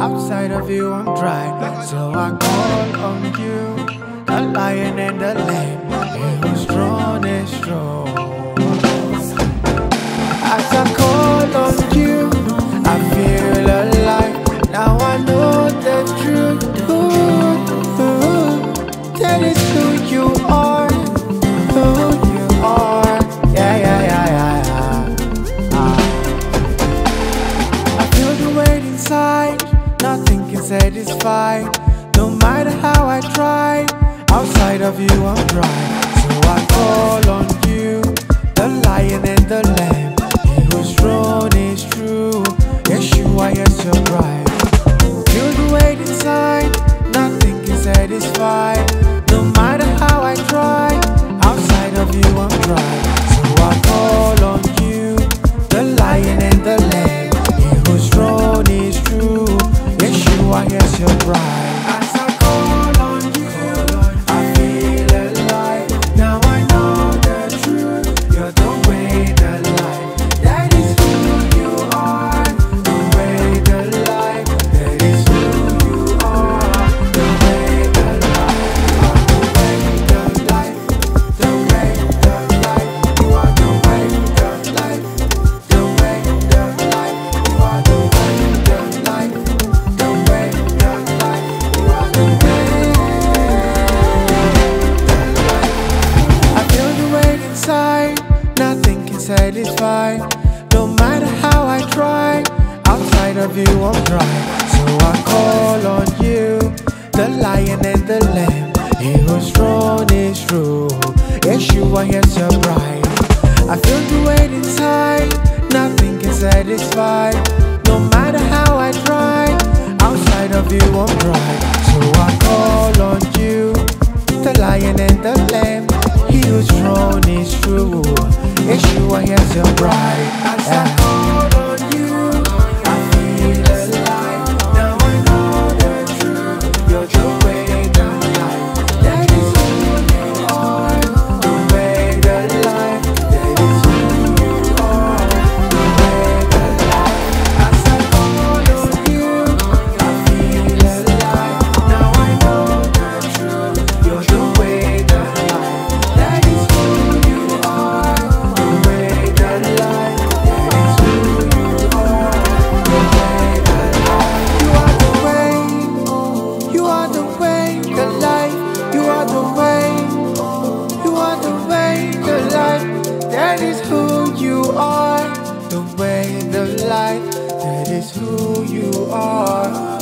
Outside of you, I'm dry. So I call on you, the lion and the lamb. He who's strong and strong. As I call on you, I feel alive. Now I know the truth. Ooh, ooh, that is satisfy. No matter how I try, outside of you I'm dry. So I call on you, the lion and the lamb. He whose throne is true. Yeshua, yes, you're right. Feel the weight inside. Nothing can satisfy. Can. No matter how I try, outside of you I'm dry. So I call on you, the lion and the lamb. He whose throne is true. Yeshua, yes, you're right. I feel the weight inside, nothing can satisfy. No matter how I try, outside of you I'm dry. So I call on you, the lion and the lamb. He whose throne is true. Yeshua, yes, you're right. Are. The way, the light. That is who you are.